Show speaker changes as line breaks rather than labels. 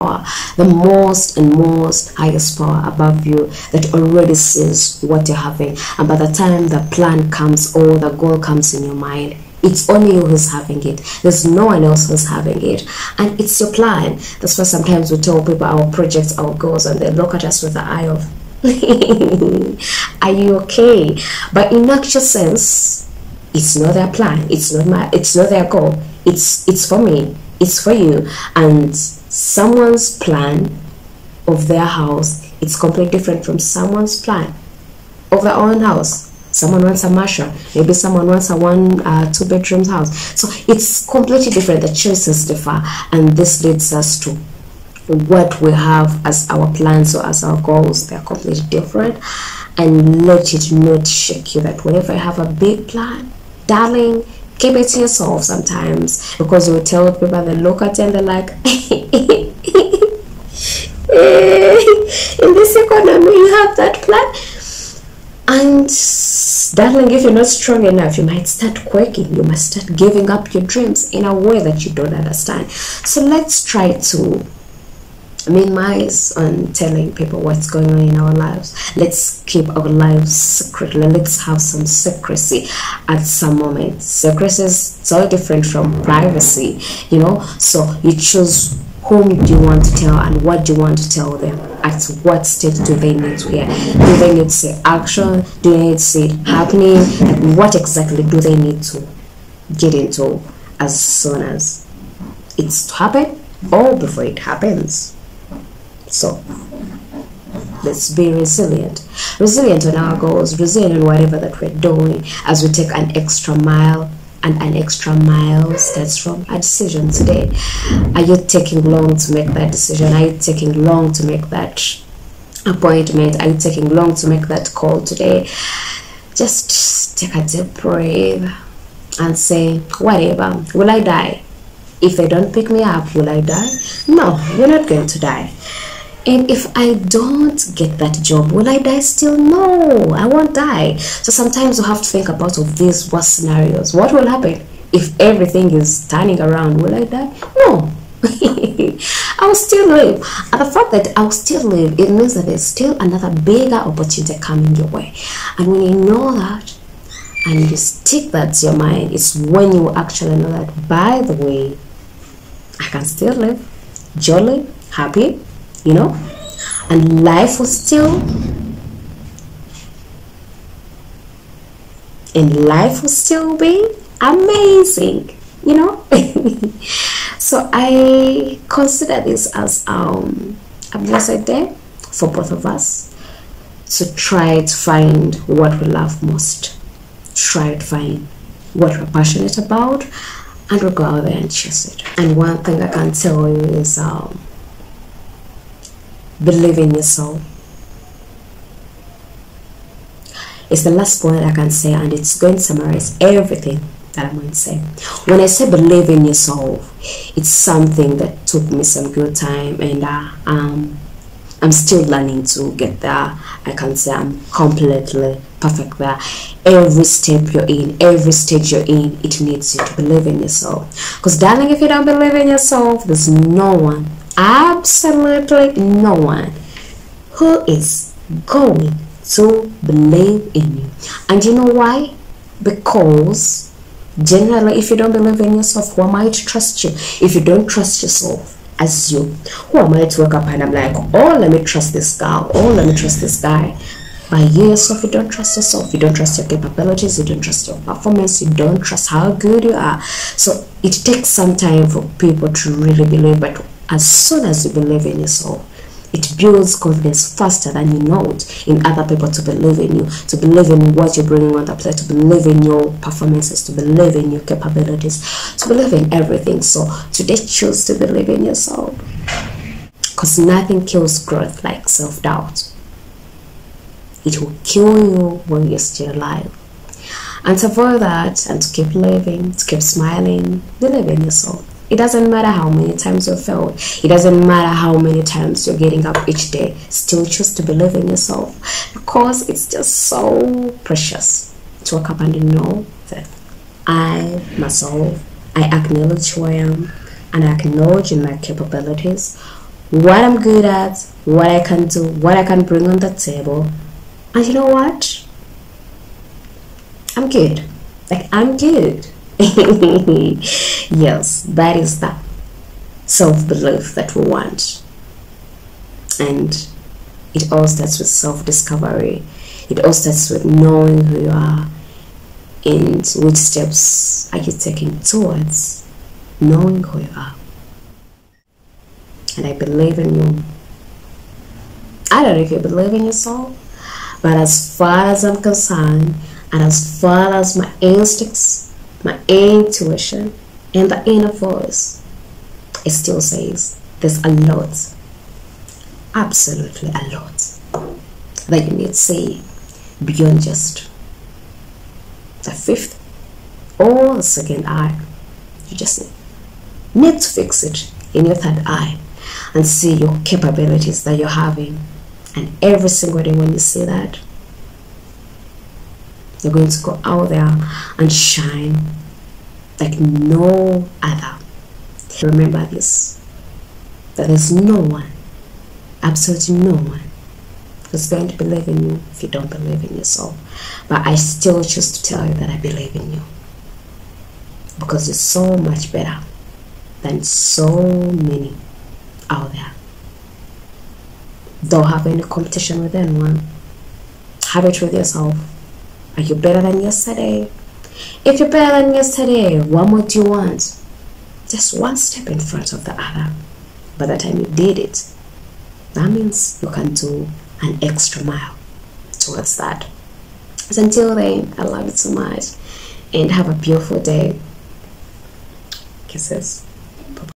power, the most and most highest power above you that already sees what you're having. And by the time the plan comes or the goal comes in your mind, it's only you who's having it. There's no one else who's having it. And it's your plan. That's why sometimes we tell people our projects, our goals, and they look at us with the eye of, are you okay? But in actual sense, it's not their plan. It's not my it's not their goal. It's it's for me. It's for you. And someone's plan of their house it's completely different from someone's plan of their own house. Someone wants a mansion. Maybe someone wants a one uh, two bedrooms house. So it's completely different. The choices differ and this leads us to what we have as our plans or as our goals. They're completely different. And let it not shake you that whenever you have a big plan darling keep it to yourself sometimes. Because you will tell people they look at you and they're like in this economy you have that plan. And darling if you're not strong enough you might start quaking you must start giving up your dreams in a way that you don't understand. So let's try to minimize on telling people what's going on in our lives. Let's keep our lives secret. Let's have some secrecy at some moment. Secrecy is so different from privacy you know? So you choose whom do you want to tell and what do you want to tell them at what stage do they need to hear. Do they need to say action? Do they need to see it happening? What exactly do they need to get into as soon as it's to happen or before it happens so let's be resilient. Resilient on our goals resilient whatever that we're doing as we take an extra mile and an extra mile starts from a decision today. Are you taking long to make that decision? Are you taking long to make that appointment? Are you taking long to make that call today? Just take a deep breath and say whatever. Will i die? If they don't pick me up will i die? No you're not going to die and if I don't get that job, will I die still? No, I won't die. So sometimes you have to think about of these worst scenarios. What will happen if everything is turning around? Will I die? No. I will still live. And the fact that I will still live, it means that there's still another bigger opportunity coming your way. And when you know that, and you stick that to your mind, it's when you actually know that, by the way, I can still live jolly, happy, you know? And life will still and life will still be amazing you know? So i consider this as um, a blessed day for both of us to try to find what we love most. Try to find what we're passionate about and we'll go out there and chase it and one thing i can tell you is um, believe in your soul. It's the last point I can say, and it's going to summarize everything that I'm going to say. When I say believe in yourself, it's something that took me some good time, and uh, um, I'm still learning to get there. I can't say I'm completely perfect there. Every step you're in, every stage you're in, it needs you to believe in yourself. Because, darling, if you don't believe in yourself, there's no one absolutely no one who is going to believe in you. And you know why? Because generally, if you don't believe in yourself, who am I to trust you? If you don't trust yourself, as you, who am I to wake up and I'm like, oh, let me trust this girl, oh, let me trust this guy. By you yourself, you don't trust yourself, you don't trust your capabilities, you don't trust your performance, you don't trust how good you are. So it takes some time for people to really believe, but as soon as you believe in yourself, it builds confidence faster than you know it in other people to believe in you, to believe in what you're bringing on the plate, to believe in your performances, to believe in your capabilities, to believe in everything. So today choose to believe in yourself. Because nothing kills growth like self-doubt. It will kill you when you're still alive. And to avoid that and to keep living, to keep smiling, believe in yourself. It doesn't matter how many times you failed. It doesn't matter how many times you're getting up each day. Still choose to believe in yourself because it's just so precious to wake up and know that I myself, I acknowledge who I am and I acknowledge in my capabilities what I'm good at, what I can do, what I can bring on the table. And you know what? I'm good. Like, I'm good. yes, that is the self belief that we want. And it all starts with self discovery, it all starts with knowing who you are and which steps are you taking towards knowing who you are. And I believe in you. I don't know if you believe in yourself, but as far as I'm concerned, and as far as my instincts, my intuition, and the inner voice, it still says there's a lot, absolutely a lot, that you need to see beyond just the fifth or the second eye. You just need to fix it in your third eye and see your capabilities that you're having. And every single day when you see that, you're going to go out there and shine like no other. Remember this that there's no one, absolutely no one, who's going to believe in you if you don't believe in yourself. But I still choose to tell you that I believe in you because you're so much better than so many out there. Don't have any competition with anyone. Have it with yourself. Are you better than yesterday? If you're better than yesterday, what more do you want? Just one step in front of the other. By the time you did it, that means you can do an extra mile towards that. So until then, I love you so much and have a beautiful day. Kisses.